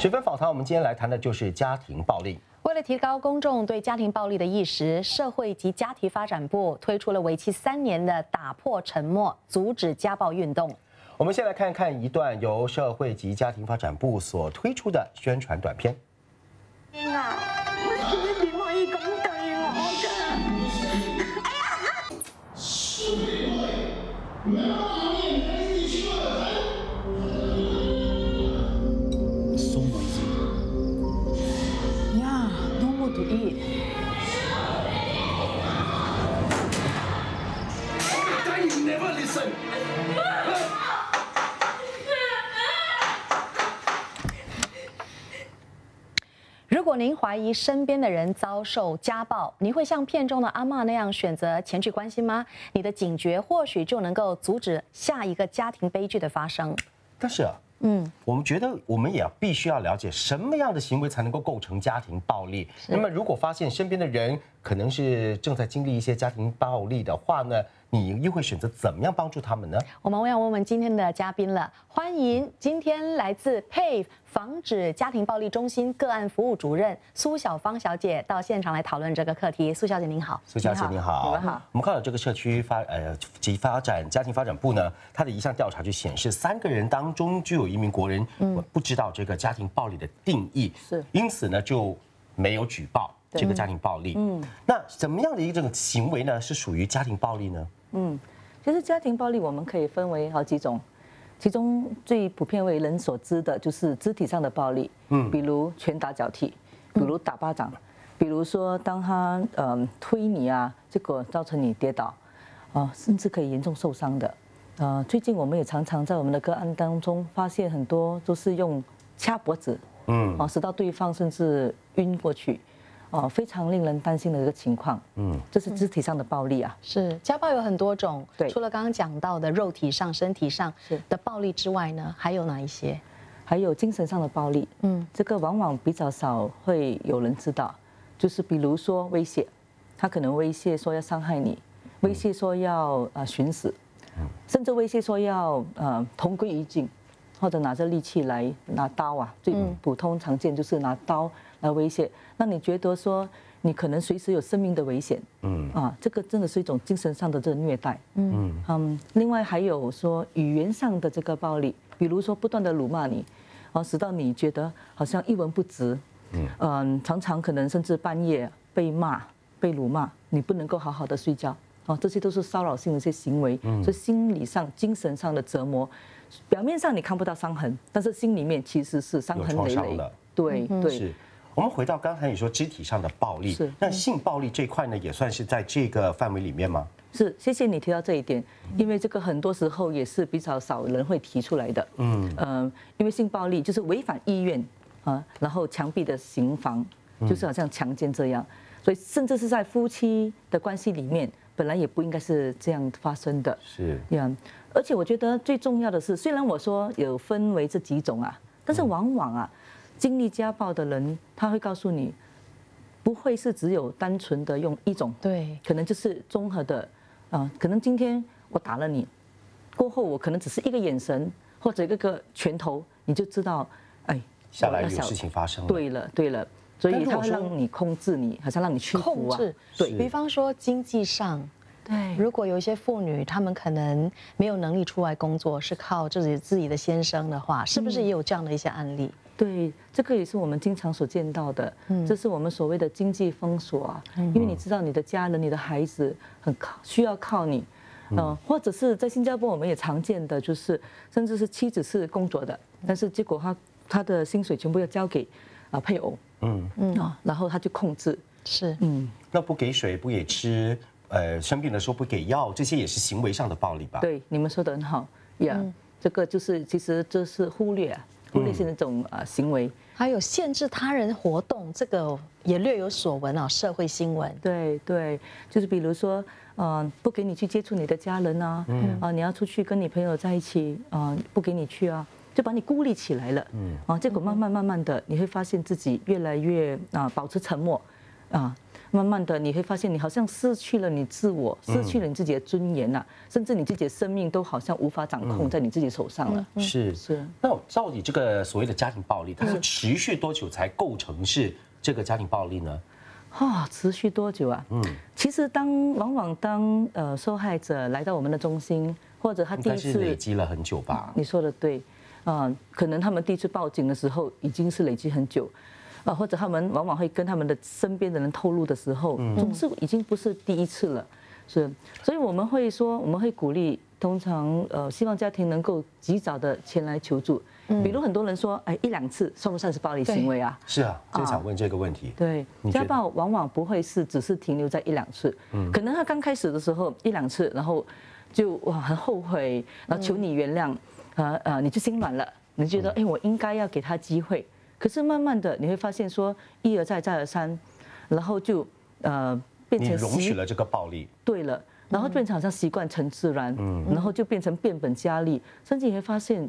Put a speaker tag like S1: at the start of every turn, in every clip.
S1: 十分访谈，我们今天来谈的就是家庭暴力。
S2: 为了提高公众对家庭暴力的意识，社会及家庭发展部推出了为期三年的“打破沉默，阻止家暴”运动。
S1: 我们先来看看一段由社会及家庭发展部所推出的宣传短片。
S3: 英啊，你點可以咁對我㗎
S4: ？Yeah,
S2: 如果您怀疑身边的人遭受家暴，你会像片中的阿妈那样选择前去关心吗？你的警觉或许就能够阻止下一个家庭悲剧的发生。
S1: 但是啊，嗯，我们觉得我们也要必须要了解什么样的行为才能够构成家庭暴力。那么，如果发现身边的人可能是正在经历一些家庭暴力的话呢，你又会选择怎么样帮助他们呢？
S2: 我们要问问今天的嘉宾了，欢迎今天来自 PAVE 防止家庭暴力中心个案服务主任苏小芳小姐到现场来讨论这个课题。苏小姐您好，
S1: 苏小姐您好，
S4: 你们好。
S1: 我们看到这个社区发呃及发展家庭发展部呢，它的一项调查就显示，三个人当中就有一名国人不知道这个家庭暴力的定义，
S4: 是。
S1: 因此呢就没有举报这个家庭暴力。嗯，那怎么样的一种行为呢是属于家庭暴力呢？嗯。
S4: 其实家庭暴力我们可以分为好几种，其中最普遍为人所知的就是肢体上的暴力，嗯，比如拳打脚踢，比如打巴掌，比如说当他嗯推你啊，结果造成你跌倒，啊，甚至可以严重受伤的。呃，最近我们也常常在我们的个案当中发现很多都是用掐脖子，嗯，啊，使到对方甚至晕过去，哦、非常令人担心的一个情况，嗯，这是肢体上的暴力啊。
S2: 是家暴有很多种，
S4: 对。
S2: 除了刚刚讲到的肉体上、身体上
S4: 是。
S2: 的暴力之外呢，还有哪一些？
S4: 还有精神上的暴力，
S2: 嗯。
S4: 嗯，这个往往比较少会有人知道，就是比如说威胁，他可能威胁说要伤害你，威胁说要呃寻死，甚至威胁说要呃同归于尽，或者拿着利器来拿刀啊，最普通常见就是拿刀来威胁，那你觉得说你可能随时有生命的危险，嗯。啊，这个真的是一种精神上的这个虐待，嗯。嗯，另外还有说语言上的这个暴力，比如说不断的辱骂你，哦，使到你觉得好像一文不值，嗯。常常可能甚至半夜被骂、被辱骂，你不能够好好的睡觉，哦，这些都是骚扰性的一些行为，所以心理上、精神上的折磨，表面上你看不到伤痕，但是心里面其实是伤痕累累。对对。
S1: 是。我们回到刚才你说肢体上的暴力，
S4: 是。
S1: 那性暴力这一块呢，也算是在这个范围里面吗？
S4: 是，谢谢你提到这一点，因为这个很多时候也是比较少人会提出来的。嗯，呃，因为性暴力就是违反意愿啊，然后强逼的刑房，就是好像强奸这样，所以甚至是在夫妻的关系里面，本来也不应该是这样发生的。
S1: 是
S4: 呀，而且我觉得最重要的是，虽然我说有分为这几种啊，但是往往啊，经历家暴的人他会告诉你，不会是只有单纯的用一种
S2: 对，
S4: 可能就是综合的，啊、可能今天我打了你，过后我可能只是一个眼神或者一个个拳头，你就知道，哎，
S1: 下来有事情发生了。
S4: 对了对了，所以他让你控制你，好像让你屈服啊，
S2: 控制。
S4: 对。
S2: 比方说经济上，
S4: 对。
S2: 如果有一些妇女，她们可能没有能力出外工作，是靠自己自己的先生的话，是不是也有这样的一些案例？
S4: 对，这个也是我们经常所见到的，嗯这是我们所谓的经济封锁啊，嗯。因为你知道你的家人、你的孩子很靠需要靠你，嗯，或者是在新加坡我们也常见的，就是甚至是妻子是工作的，但是结果他他的薪水全部要交给啊配偶，
S1: 嗯，
S4: 嗯。啊，然后他就控制，
S2: 是，
S4: 嗯，
S1: 那不给水，不给吃，呃，生病的时候不给药，这些也是行为上的暴力吧？，
S4: 对，你们说的很好。呀，这个就是其实这是忽略啊忽略性的这种啊行为。
S2: 还有限制他人活动，这个也略有所闻啊，社会新闻。
S4: 对对，就是比如说，呃，不给你去接触你的家人啊，啊、你要出去跟你朋友在一起，啊、不给你去啊，就把你孤立起来了，嗯啊，结果慢慢慢慢的，你会发现自己越来越啊、保持沉默，啊慢慢的你会发现你好像失去了你自我，失去了你自己的尊严呐，甚至你自己的生命都好像无法掌控在你自己手上了。
S1: 是
S4: 是。
S1: 那到底这个所谓的家庭暴力，它是持续多久才构成是这个家庭暴力呢？
S4: 啊，持续多久啊？嗯，其实当往往当呃受害者来到我们的中心，或者他第一次
S1: 累积了很久吧？
S4: 你说的对，啊，可能他们第一次报警的时候已经是累积很久。啊，或者他们往往会跟他们的身边的人透露的时候，总是已经不是第一次了，是，所以我们会说，我们会鼓励，通常呃，希望家庭能够及早的前来求助。比如很多人说，哎，一两次算不算是暴力行为啊？
S1: 是啊，就想问这个问题。
S4: 对，家暴往往不会是只是停留在一两次，嗯可能他刚开始的时候一两次，然后就哇很后悔，然后求你原谅，啊啊，你就心软了，你觉得哎，我应该要给他机会。可是慢慢的你会发现说一而再再而三，然后就呃变成
S1: 容许了这个暴力，
S4: 对了，然后变成好像习惯成自然，嗯，然后就变成变本加厉，甚至你会发现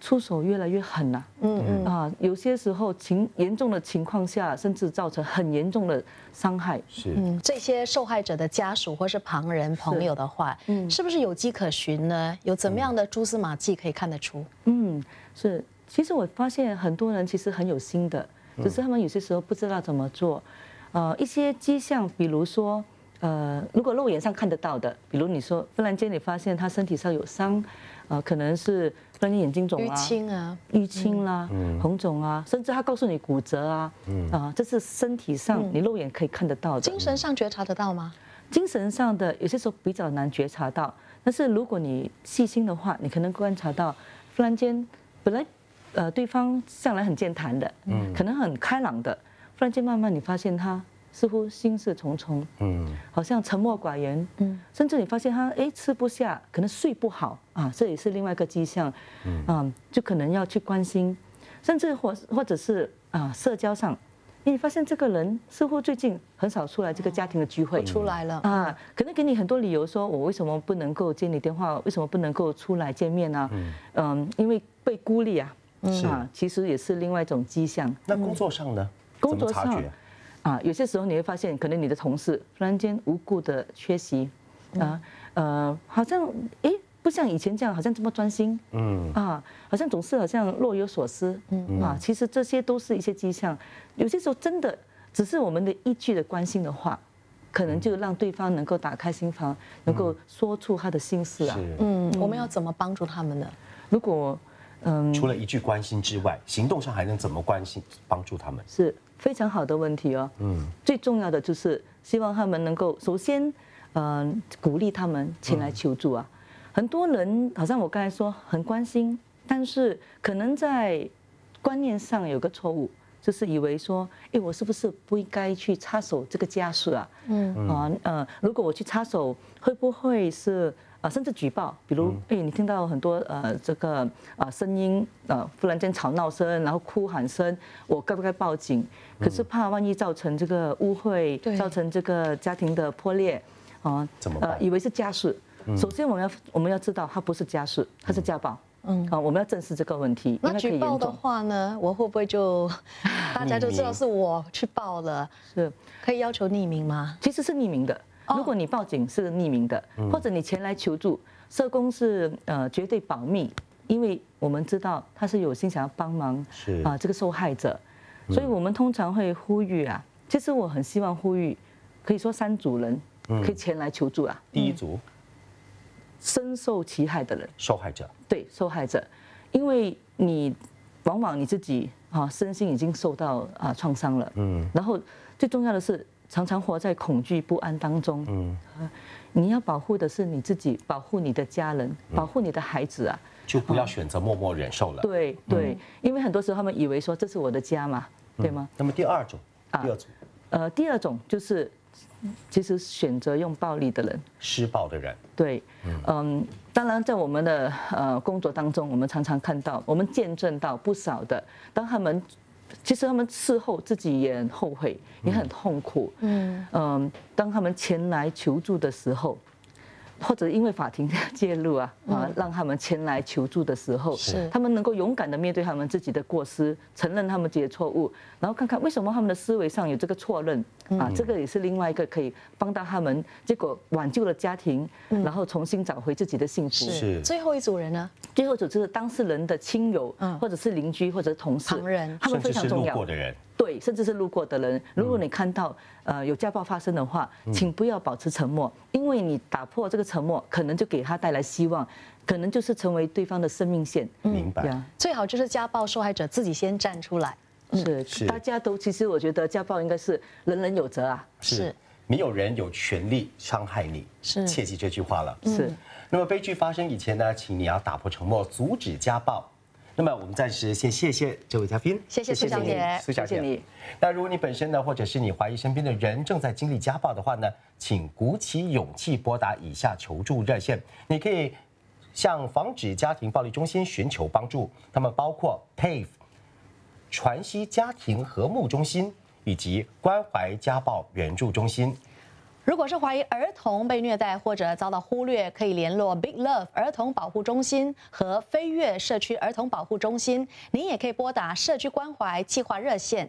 S4: 出手越来越狠了，嗯嗯啊，有些时候情严重的情况下，甚至造成很严重的伤害。
S1: 是，嗯，
S2: 这些受害者的家属或是旁人朋友的话，嗯，是不是有迹可循呢？有怎么样的蛛丝马迹可以看得出？
S4: 嗯，是。其实我发现很多人其实很有心的，只是他们有些时候不知道怎么做。呃，一些迹象，比如说，呃，如果肉眼上看得到的，比如你说忽然间你发现他身体上有伤，呃，可能是忽然间眼睛肿
S2: 啊，淤青啊，
S4: 淤青啦，红肿啊，甚至他告诉你骨折啊，嗯啊，这是身体上你肉眼可以看得到的。
S2: 精神上觉察得到吗？
S4: 精神上的有些时候比较难觉察到，但是如果你细心的话，你可能观察到忽然间本来。呃，对方向来很健谈的，嗯，可能很开朗的，忽然间慢慢你发现他似乎心事重重，嗯，好像沉默寡言，嗯，甚至你发现他哎吃不下，可能睡不好啊，这也是另外一个迹象，嗯，啊就可能要去关心，甚至或或者是啊社交上，你发现这个人似乎最近很少出来这个家庭的聚会，
S2: 出来了。啊，
S4: 可能给你很多理由，说我为什么不能够接你电话，为什么不能够出来见面呢？嗯，因为被孤立啊。嗯啊，其实也是另外一种迹象。
S1: 那工作上呢？工作上
S4: 啊，有些时候你会发现，可能你的同事突然间无故的缺席啊，呃，好像哎，不像以前这样，好像这么专心，嗯啊，好像总是好像若有所思，嗯啊，其实这些都是一些迹象。有些时候真的只是我们的一句的关心的话，可能就让对方能够打开心房，能够说出他的心事啊。
S2: 嗯，我们要怎么帮助他们呢？
S4: 如果
S1: 嗯，除了一句关心之外，行动上还能怎么关心帮助他们？
S4: 是非常好的问题哦。嗯，最重要的就是希望他们能够首先，嗯，鼓励他们前来求助啊。很多人好像我刚才说很关心，但是可能在观念上有个错误，就是以为说，哎，我是不是不应该去插手这个家事啊？嗯啊呃，如果我去插手，会不会是？啊，甚至举报，比如，哎，你听到很多呃这个啊声音，呃，忽然间吵闹声，然后哭喊声，我该不该报警？可是怕万一造成这个误会，造成这个家庭的破裂，
S1: 啊，怎么办？
S4: 以为是家事。首先我们要我们要知道，它不是家事，它是家暴。嗯，啊，我们要正视这个问题。
S2: 那举报的话呢，我会不会就 大家就知道是我去报了？
S4: 是，
S2: 可以要求匿名吗？
S4: 其实是匿名的。如果你报警是匿名的，或者你前来求助，社工是呃绝对保密，因为我们知道他是有心想要帮忙啊这个受害者，所以我们通常会呼吁啊，其实我很希望呼吁，可以说三组人可以前来求助啊。
S1: 第一组，
S4: 深受其害的人，
S1: 受害者，
S4: 对受害者，因为你往往你自己啊身心已经受到啊创伤了，嗯，然后最重要的是。常常活在恐惧不安当中。嗯，你要保护的是你自己，保护你的家人，保护你的孩子啊。
S1: 就不要选择默默忍受了。
S4: 对对，因为很多时候他们以为说这是我的家嘛，对吗？
S1: 那么第二种，第二种，
S4: 呃，第二种就是其实选择用暴力的人，
S1: 施暴的人。
S4: 对，嗯，当然在我们的呃工作当中，我们常常看到，我们见证到不少的，当他们。其实他们事后自己也很后悔，也很痛苦。嗯嗯，当他们前来求助的时候，或者因为法庭介入啊啊，让他们前来求助的时候，
S2: 是。
S4: 他们能够勇敢的面对他们自己的过失，承认他们自己的错误，然后看看为什么他们的思维上有这个错认啊，这个也是另外一个可以帮到他们，结果挽救了家庭，然后重新找回自己的幸福。
S1: 是。
S2: 最后一组人呢？
S4: 最后一组就是当事人的亲友
S2: 嗯，
S4: 或者是邻居，或者是同事。
S2: 旁人。
S4: 他们非常重要。
S1: 的人，
S4: 对，甚至是路过的人，如果你看到呃有家暴发生的话，请不要保持沉默，因为你打破这个沉默，可能就给他带来希望，可能就是成为对方的生命线。
S1: 明白？
S4: 呀，
S2: 最好就是家暴受害者自己先站出来。
S4: 是
S1: 是
S4: 大家都其实我觉得家暴应该是人人有责啊。
S2: 是
S1: 没有人有权利伤害你，
S2: 是
S1: 切记这句话了。
S4: 是，
S1: 那么悲剧发生以前呢，请你要打破沉默，阻止家暴。那么我们暂时先谢谢这位嘉宾，
S2: 谢谢苏小姐。
S1: 你苏小姐
S4: 谢谢你。
S1: 那如果你本身呢，或者是你怀疑身边的人正在经历家暴的话呢，请鼓起勇气拨打以下求助热线，你可以向防止家庭暴力中心寻求帮助，他们包括 PAVE 传西家庭和睦中心以及关怀家暴援助中心。
S2: 如果是怀疑儿童被虐待或者遭到忽略，可以联络 Big Love 儿童保护中心和飞跃社区儿童保护中心。您也可以拨打社区关怀计划热线。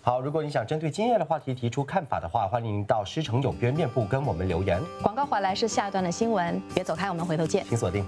S1: 好，如果你想针对今天的话题提出看法的话，欢迎到师城有约面部跟我们留言，
S2: 广告回来是下一段的新闻，别走开，我们回头见。
S1: 请锁定。